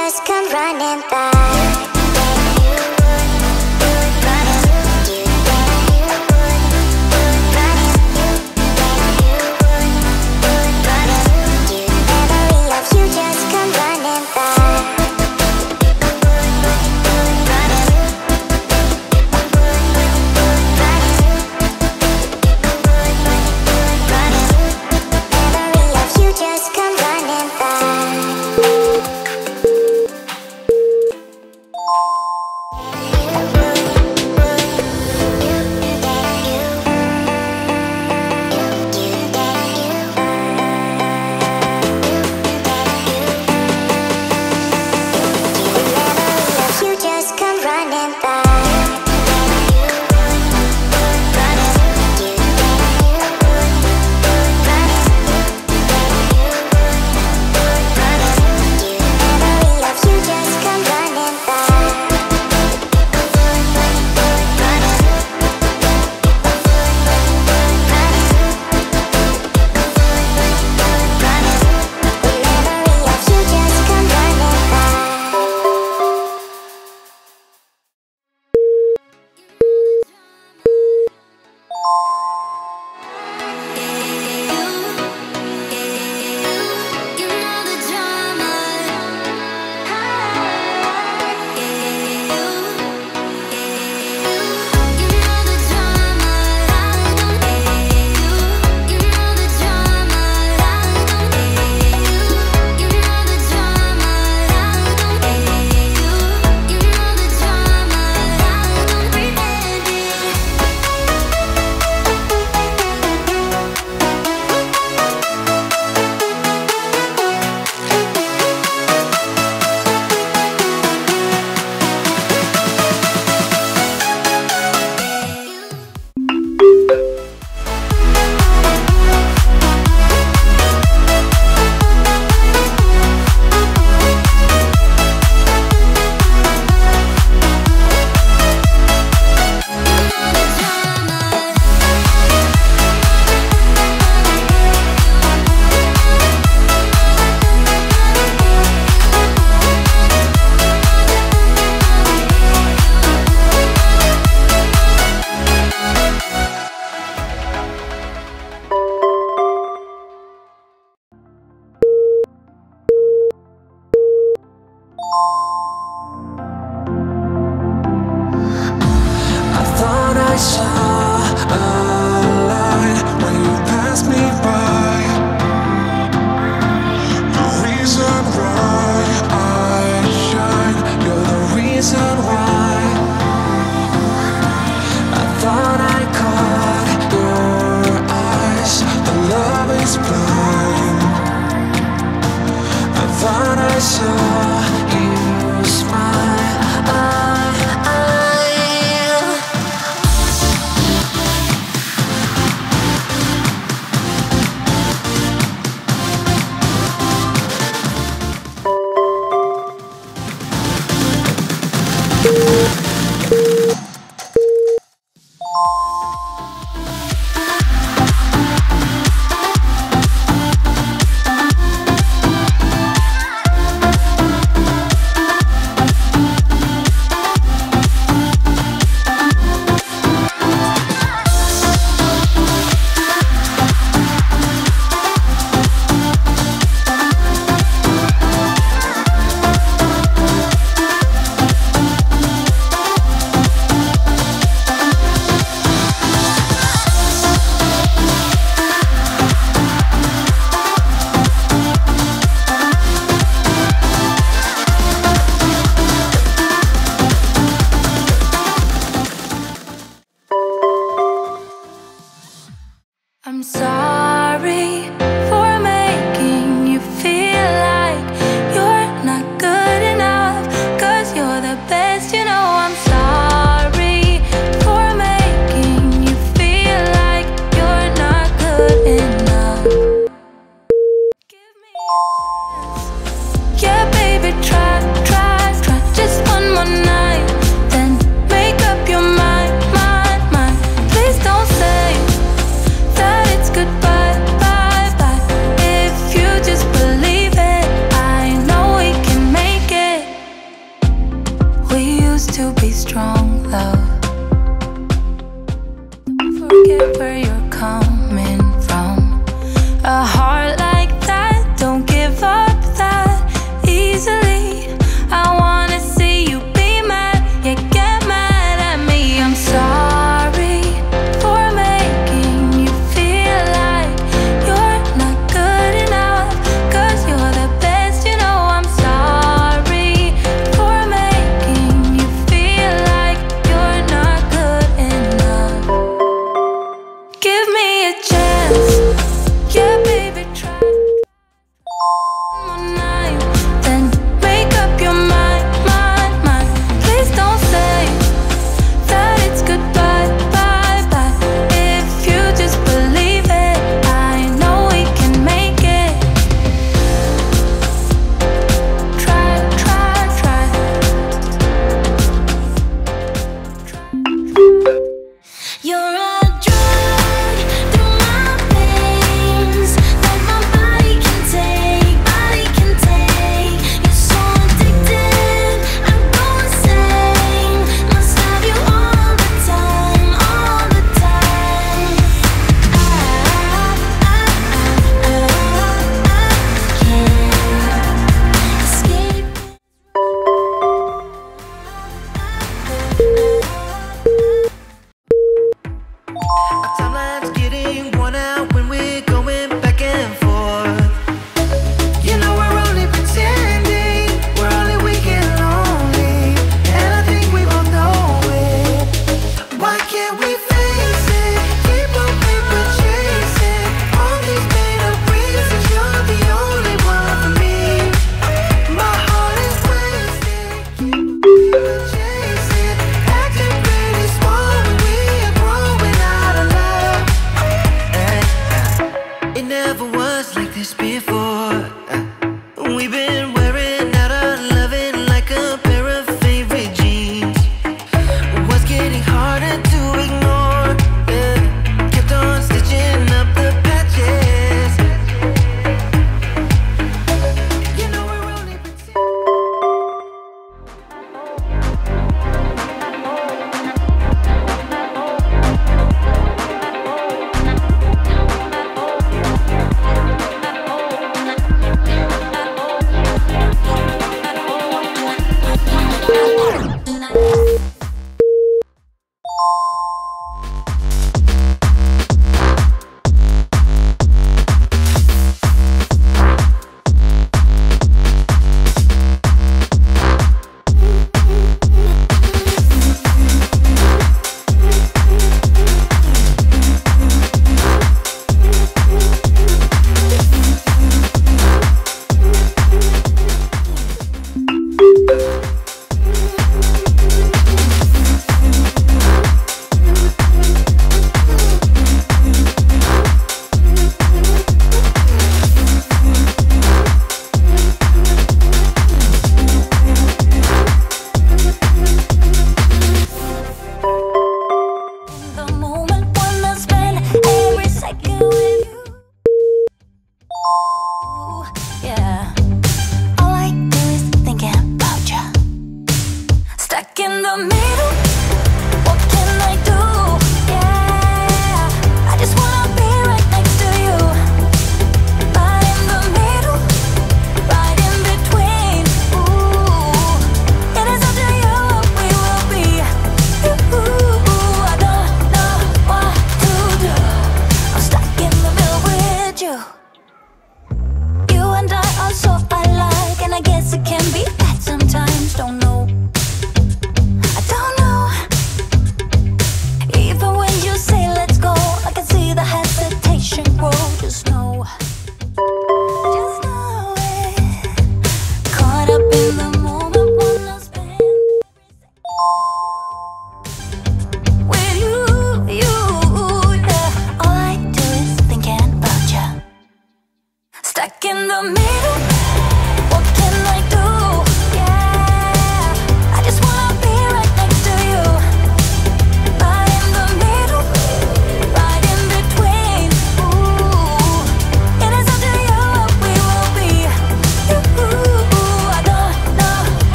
just come running by. Just I thought I caught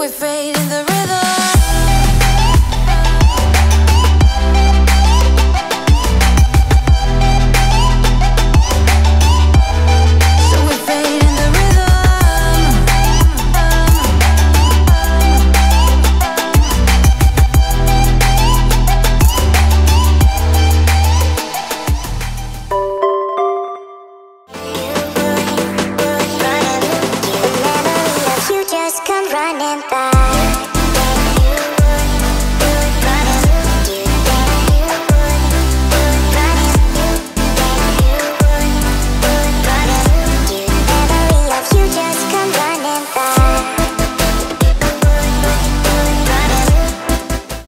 we're fading the